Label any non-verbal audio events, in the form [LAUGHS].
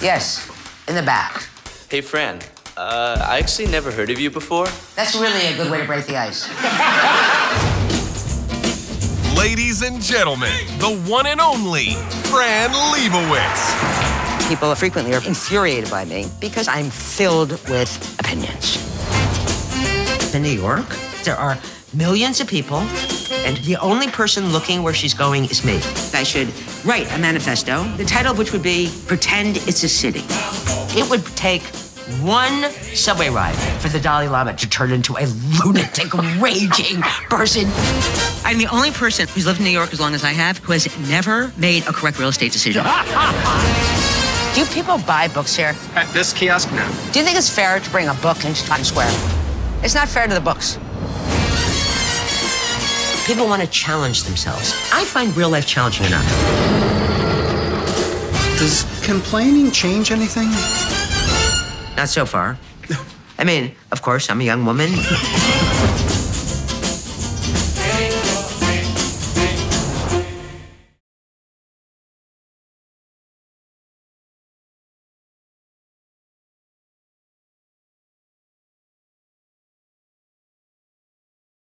Yes, in the back. Hey, Fran. Uh, I actually never heard of you before. That's really a good way to break the ice. Ladies and gentlemen, the one and only Fran Lebowitz. People frequently are infuriated by me because I'm filled with opinions. In New York, there are millions of people, and the only person looking where she's going is me. I should write a manifesto, the title of which would be Pretend It's a City. It would take one subway ride for the Dalai Lama to turn into a lunatic, [LAUGHS] raging person. I'm the only person who's lived in New York as long as I have who has never made a correct real estate decision. [LAUGHS] Do people buy books here? At this kiosk, no. Do you think it's fair to bring a book into Times Square? It's not fair to the books. People want to challenge themselves. I find real life challenging enough. Does complaining change anything? Not so far. I mean, of course, I'm a young woman. [LAUGHS]